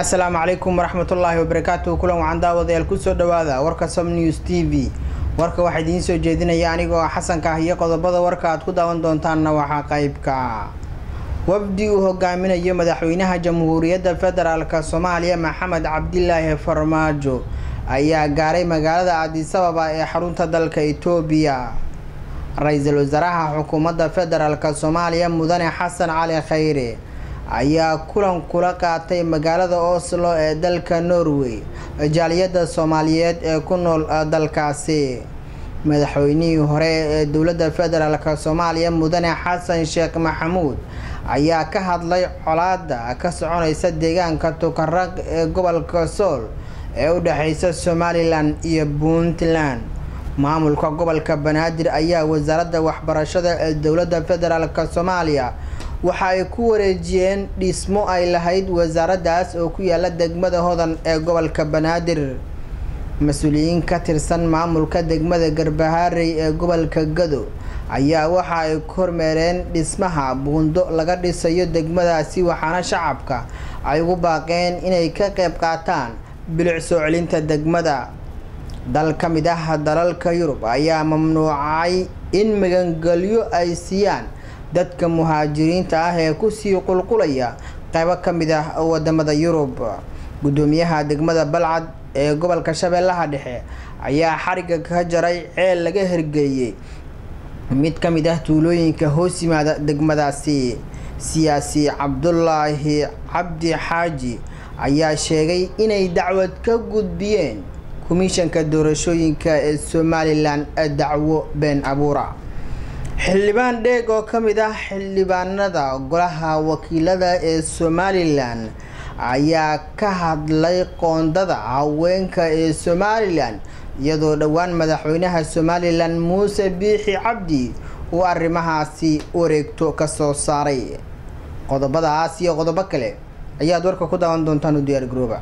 asalaamu calaykum waraxmatullaahi wabarakaatuhu kulan wacan daawadayaal ku soo dhawaada warka som news t v. Warka waxaa idiin soo jeedinaya anigoo xasanka ah iyo qodobada warka aad ku daawan doontaanna waxaa qeybka wafdi uu hogaaminayo madaxweynaha jamhuuriyadda federaalk soomaaliya maxamed cabdilaahi farmaajo ayaa gaaray magaalada aadisababa ee xarunta dalka itoobiya. Ra'iisul wasaaraha xukuumadda federaalk soomaaliya mudane xasan cali khayre ayaa kulan kula qaatay magaalada oslo ee dalka norway jaaliyadda soomaaliyeed ee ku nool dalkaasi. Madaxweynihii hore ee dowladda federaalk soomaaliya mudane xasan sheekh maxamuud ayaa ka hadlay colaada ka soconaysa deegaanka tukaraq ee gobolka sool ee u dhexeysa somalilan iyo puntland. Maamulka gobolka banaadir ayaa wasaaradda waxbarashada ee dowladda federaalk soomaaliya waxa ay ku wareejiyeen dhismo ay lahayd wasaaraddaas oo ku yaalla degmada hodan ee gobolka banaadir. Mas'uuliyiin ka tirsan maamulka degmada garbaharey ee gobolka gado ayaa waxa ay ku hormeereen dhismaha buundo laga dhisayo degmadaasi waxaana shacabka ay ugu baaqeen inay ka qayb qaataan bilic soo celinta degmada. Dal ka mid ah dalalka yurub ayaa mamnuucay in magangelyo ay siiyaan dadka muhaajiriinta ah ee ku sii qulqulaya qaybo ka mid ah waddamada yurub. Gudoomiyaha degmada balcad ee gobolka shabeellaha dhexe ayaa xariga ka jaray ceel laga hirgeliyey mid ka mid ah tuulooyinka hoos yimaada degmadaasi siyaasi cabdulaahi cabdi xaaji ayaa sheegay inay dacwad ka gudbiyeen komishanka doorashooyinka ee somalilan dacwo been abuura xildhibaan dheeg oo ka mid ah xildhibaanada golaha wakiilada ee somalilan ayaa ka hadlay qoondada haweenka ee somalilan iyadoo dhowaan madaxweynaha somalilan muuse biixi cabdi uu arrimahaasi wareegto ka soo saaray. Qodobadaas iyo qodobo kale ayaad warka ku daawan doontaan u diyaar garooba